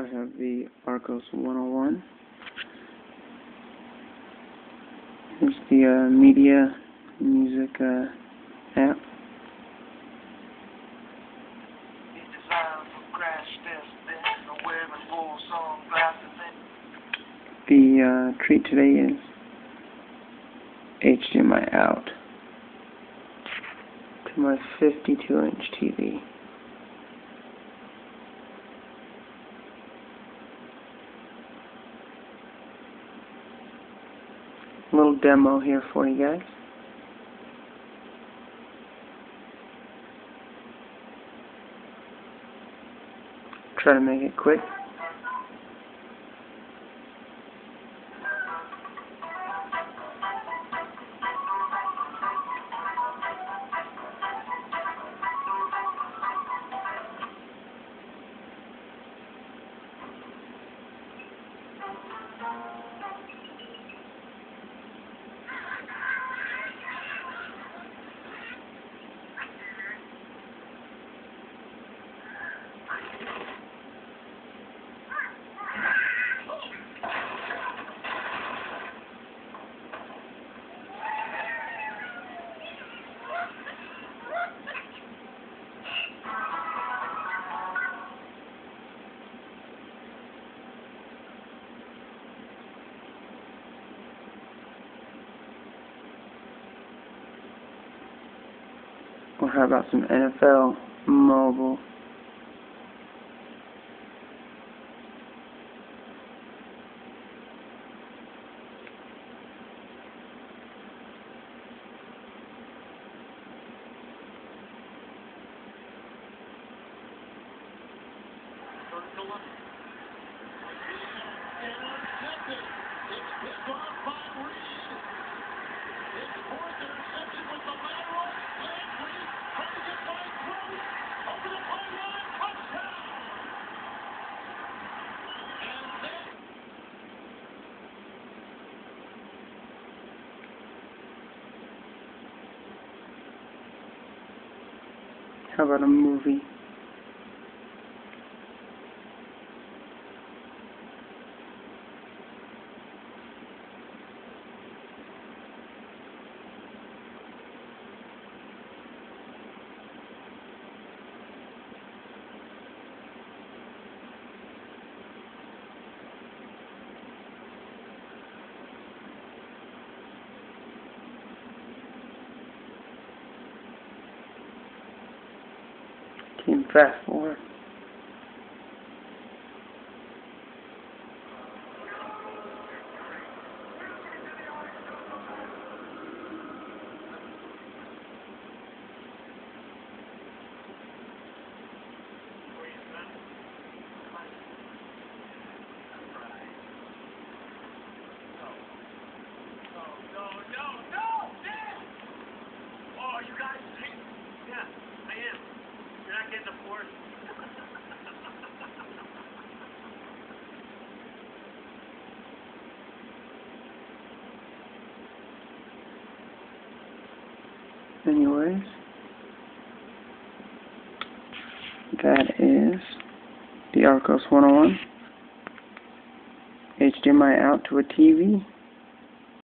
I have the Archos 101. Here's the uh, media music uh, app. The uh, treat today is HDMI out to my 52 inch TV. Little demo here for you guys. Try to make it quick. Or how about some NFL mobile? How about a movie? Team Fast Forward. Anyways, that is the Archos 101. HDMI out to a TV.